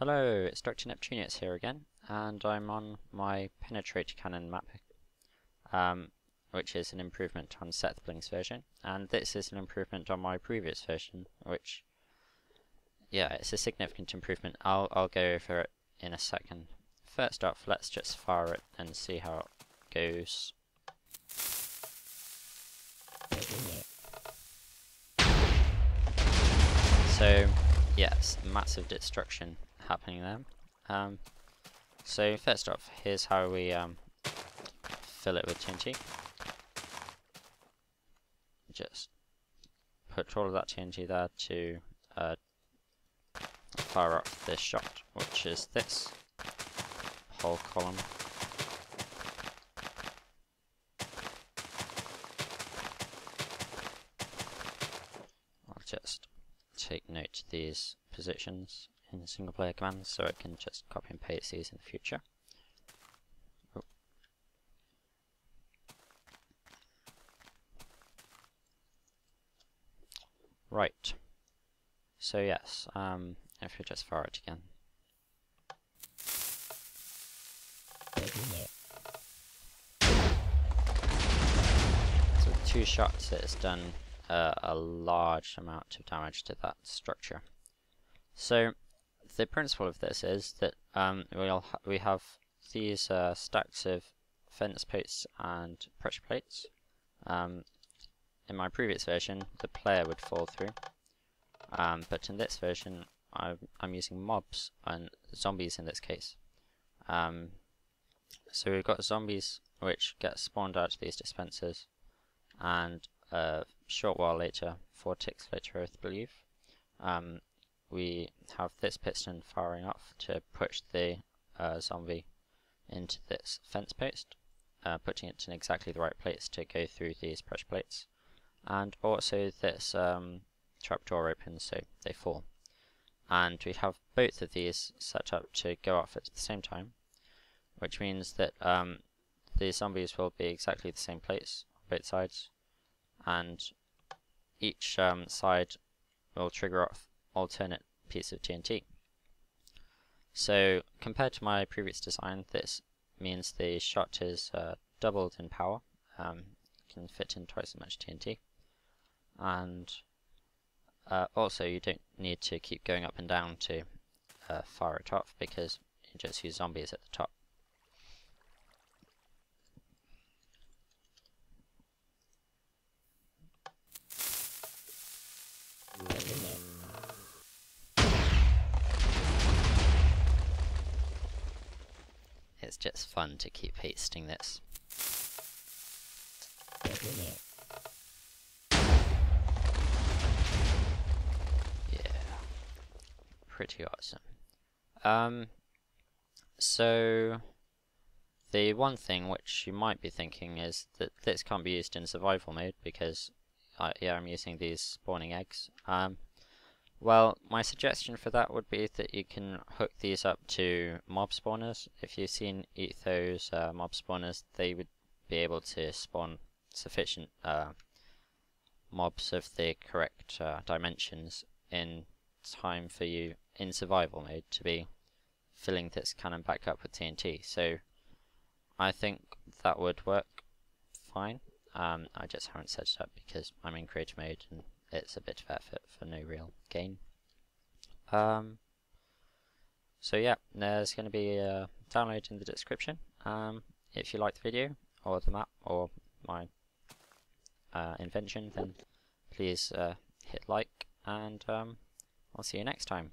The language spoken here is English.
Hello, it's Dr. Neptunius here again, and I'm on my Penetrator Cannon map, um, which is an improvement on Sethbling's version, and this is an improvement on my previous version, which, yeah, it's a significant improvement. I'll, I'll go over it in a second. First off, let's just fire it and see how it goes. So, yes, massive destruction happening there. Um, so first off, here's how we um, fill it with TNT. Just put all of that TNT there to uh, fire up this shot, which is this whole column. I'll just take note of these positions in single player commands so it can just copy and paste these in the future. Oh. Right. So yes, um, if we just fire it again. So two shots it's done uh, a large amount of damage to that structure. So the principle of this is that um, we'll ha we have these uh, stacks of fence posts and pressure plates. Um, in my previous version, the player would fall through, um, but in this version, I'm, I'm, using mobs and zombies in this case. Um, so we've got zombies which get spawned out of these dispensers, and a short while later, four ticks later, I believe, um, we have this piston firing off to push the uh, zombie into this fence post, uh, putting it in exactly the right place to go through these pressure plates. And also this um, trapdoor opens so they fall. And we have both of these set up to go off at the same time, which means that um, the zombies will be exactly the same place on both sides, and each um, side will trigger off alternate piece of TNT. So compared to my previous design, this means the shot is uh, doubled in power, um, can fit in twice as much TNT, and uh, also you don't need to keep going up and down to uh, fire it off because you just use zombies at the top. It's just fun to keep pasting this. Yeah, pretty awesome. Um, so the one thing which you might be thinking is that this can't be used in survival mode because I, yeah, I'm using these spawning eggs. Um, well, my suggestion for that would be that you can hook these up to mob spawners. If you've seen Etho's uh, mob spawners, they would be able to spawn sufficient uh, mobs of the correct uh, dimensions in time for you in survival mode to be filling this cannon back up with TNT. So I think that would work fine. Um, I just haven't set it up because I'm in creative mode and it's a bit of effort for no real gain. Um, so yeah, there's going to be a download in the description. Um, if you like the video or the map or my uh, invention, then please uh, hit like and um, I'll see you next time.